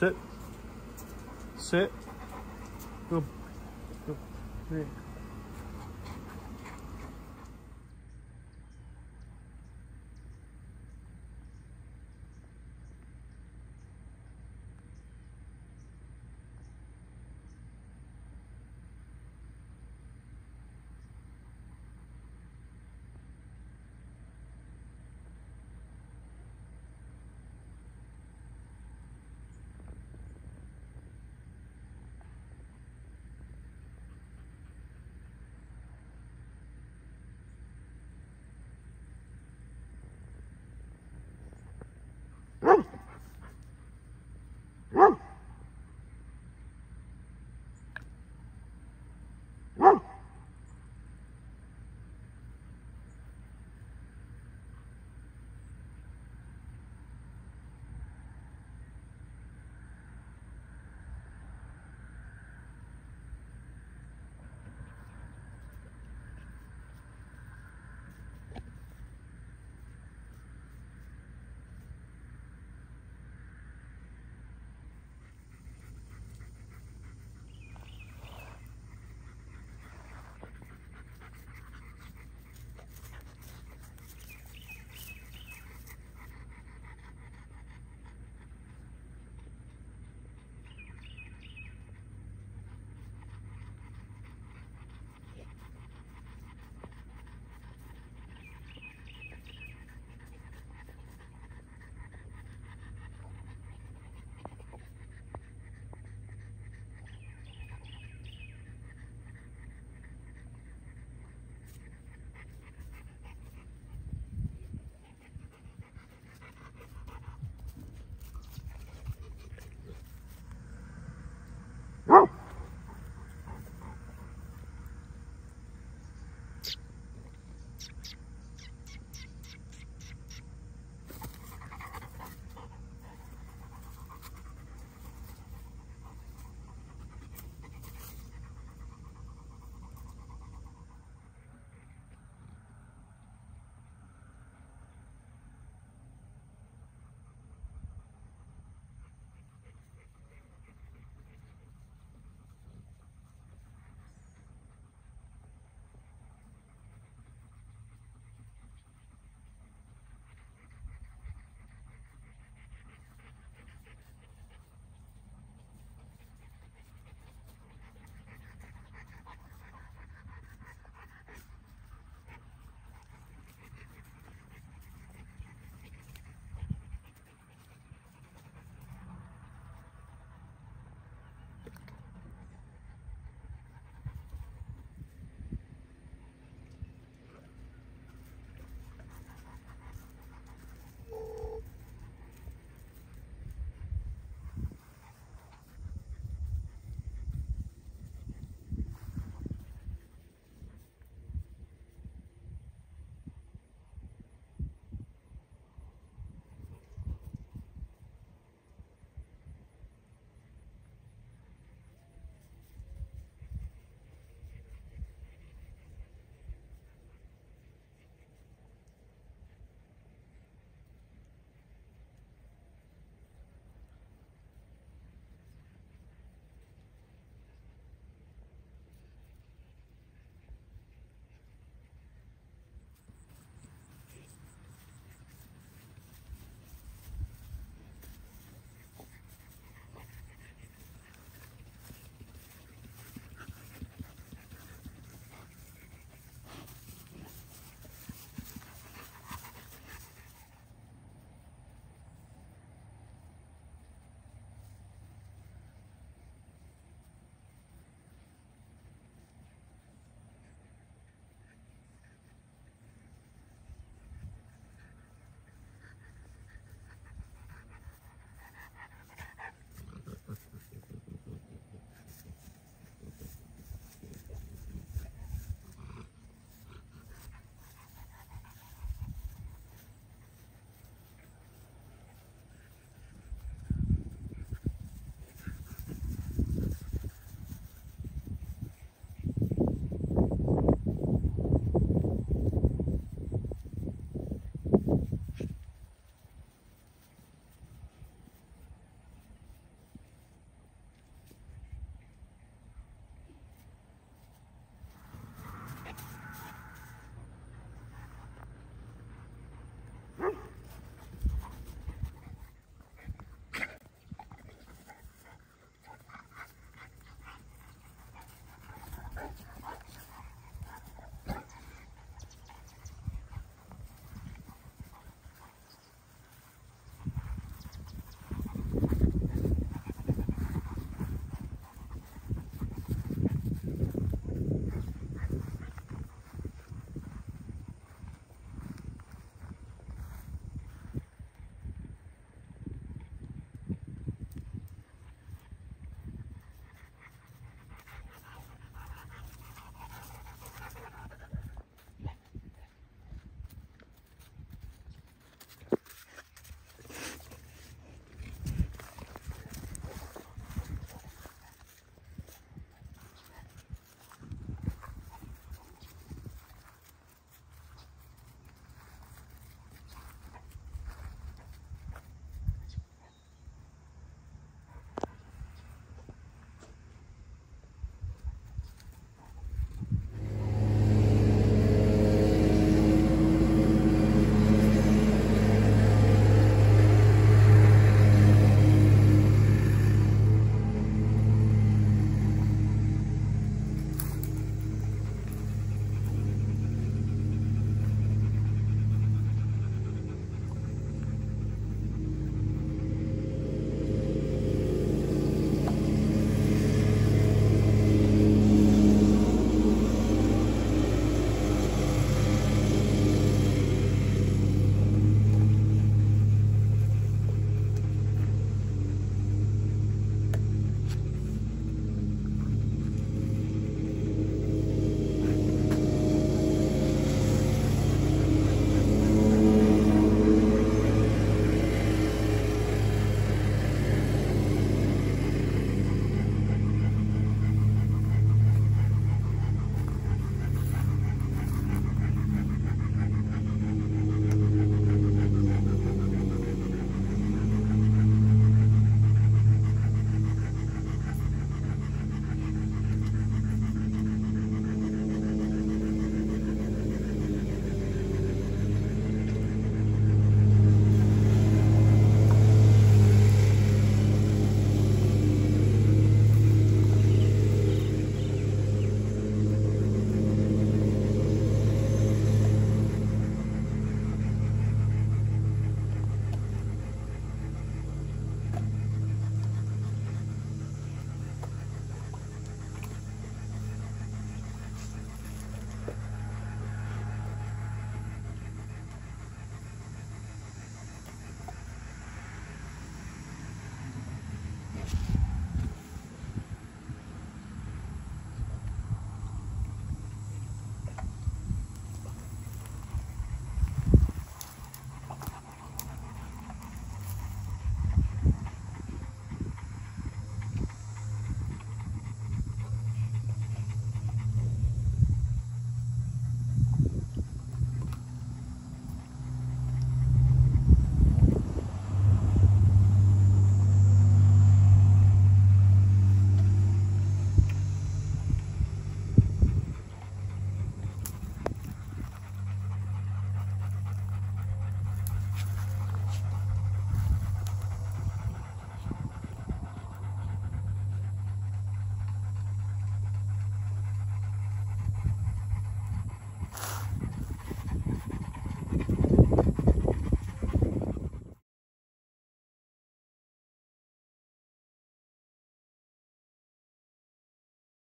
Sit. Sit. Go. Go. There.